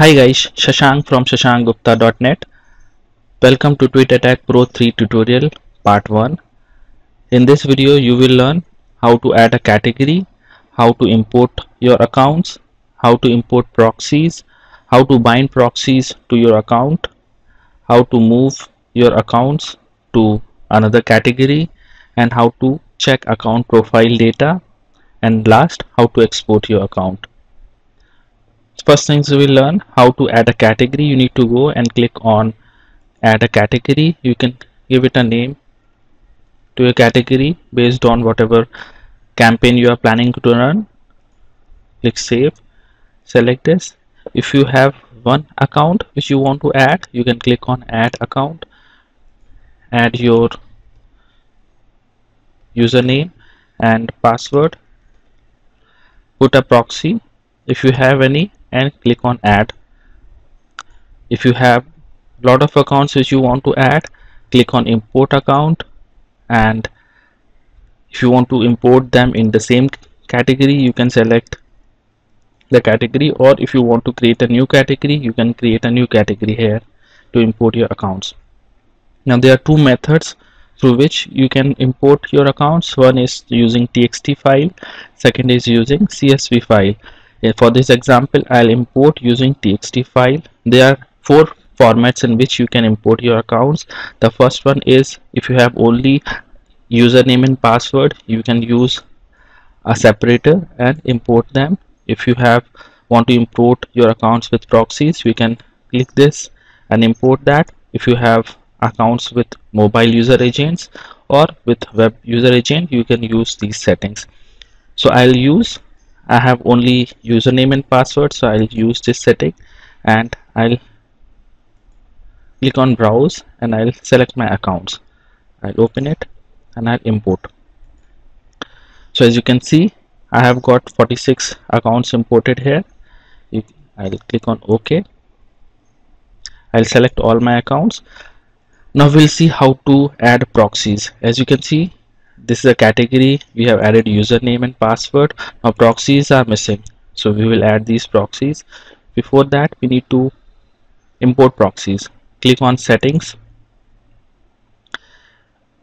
Hi guys, Shashank from shashankgupta.net. Welcome to Tweet Attacks Pro 3 tutorial part 1. In this video you will learn how to add a category, how to import your accounts, how to import proxies, how to bind proxies to your account, how to move your accounts to another category and how to check account profile data and last how to export your account. First things we will learn how to add a category you need to go and click on add a category. You can give it a name to a category based on whatever campaign you are planning to run. Click save. Select this. If you have one account which you want to add you can click on add account. Add your username and password. Put a proxy. If you have any and click on add. If you have a lot of accounts which you want to add click on import account. And if you want to import them in the same category you can select the category. Or if you want to create a new category you can create a new category here to import your accounts. Now there are two methods through which you can import your accounts. One is using txt file second is using csv file. For this example I'll import using txt file. There are four formats in which you can import your accounts. The first one is if you have only username and password you can use a separator and import them. If you have want to import your accounts with proxies you can click this and import that. If you have accounts with mobile user agents or with web user agent you can use these settings. So I'll use I have only username and password so I'll use this setting and I'll click on browse and I'll select my accounts. I'll open it and I'll import. So as you can see I have got 46 accounts imported here. I'll click on OK I'll select all my accounts now we'll see how to add proxies. As you can see this is a category. We have added username and password. Now proxies are missing. So we will add these proxies. Before that we need to import proxies. Click on settings.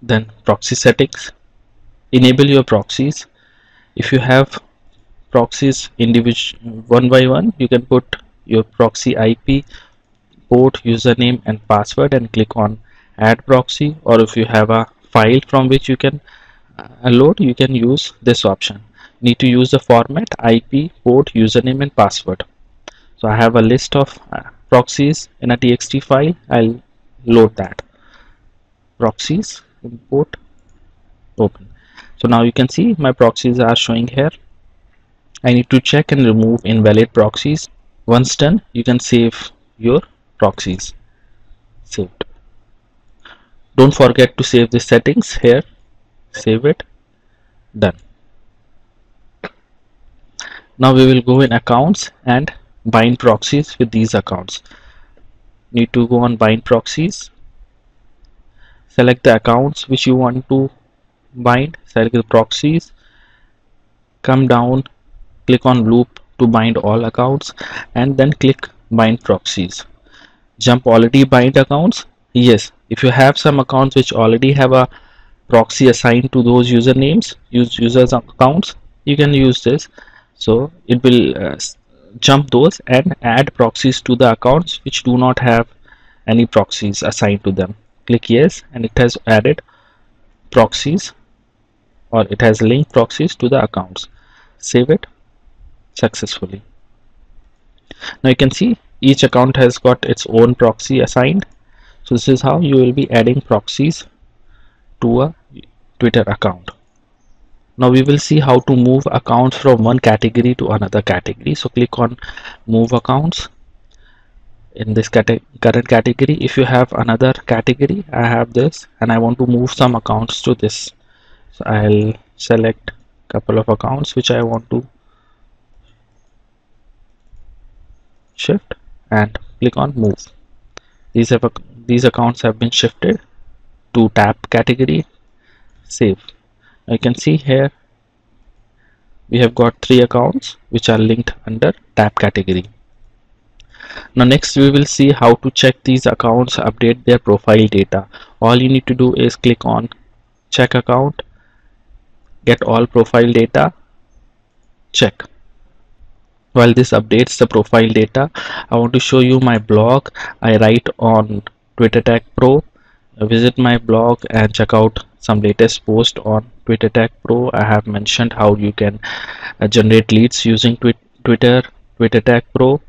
Then proxy settings. Enable your proxies. If you have proxies individual one by one you can put your proxy IP port username and password and click on add proxy or if you have a file from which you can load you can use this option. Need to use the format IP port username and password. So I have a list of uh, proxies in a txt file. I'll load that. Proxies import open. So now you can see my proxies are showing here. I need to check and remove invalid proxies. Once done you can save your proxies. Saved don't forget to save the settings here. Save it. Done. Now we will go in accounts and bind proxies with these accounts. Need to go on bind proxies. Select the accounts which you want to bind. Select the proxies. Come down. Click on loop to bind all accounts and then click bind proxies. Jump already bind accounts yes. If you have some accounts which already have a proxy assigned to those usernames use users accounts you can use this. So it will uh, jump those and add proxies to the accounts which do not have any proxies assigned to them. Click yes and it has added proxies or it has linked proxies to the accounts. Save it successfully. Now you can see each account has got its own proxy assigned so this is how you will be adding proxies to a Twitter account. Now we will see how to move accounts from one category to another category. So click on move accounts in this cate current category. If you have another category, I have this and I want to move some accounts to this. So I'll select a couple of accounts which I want to shift and click on move. These have these accounts have been shifted to tab category save. You can see here we have got three accounts which are linked under tab category. Now next we will see how to check these accounts update their profile data. All you need to do is click on check account get all profile data check. While this updates the profile data I want to show you my blog. I write on Tweet Attacks Pro. Visit my blog and check out some latest post on Tweet Attacks Pro. I have mentioned how you can uh, generate leads using twi Twitter Tweet Attacks Pro.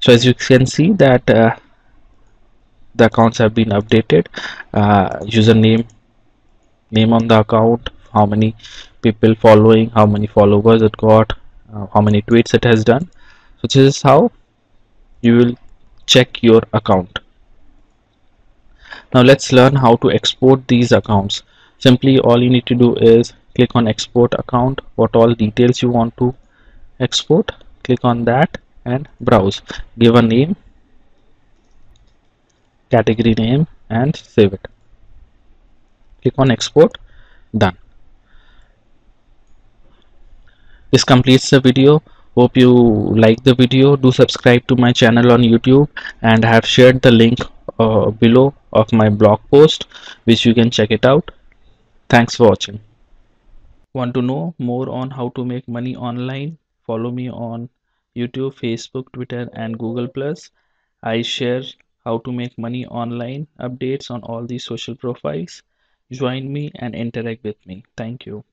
So as you can see that uh, the accounts have been updated. Uh, username name on the account how many people following how many followers it got uh, how many tweets it has done. So this is how you will check your account now let's learn how to export these accounts. Simply all you need to do is click on export account. What all details you want to export click on that and browse. Give a name category name and save it. Click on export. Done. This completes the video. Hope you like the video. Do subscribe to my channel on youtube and I have shared the link uh, below of my blog post which you can check it out. Thanks for watching. Want to know more on how to make money online? Follow me on youtube facebook twitter and google plus. I share how to make money online updates on all these social profiles. Join me and interact with me. Thank you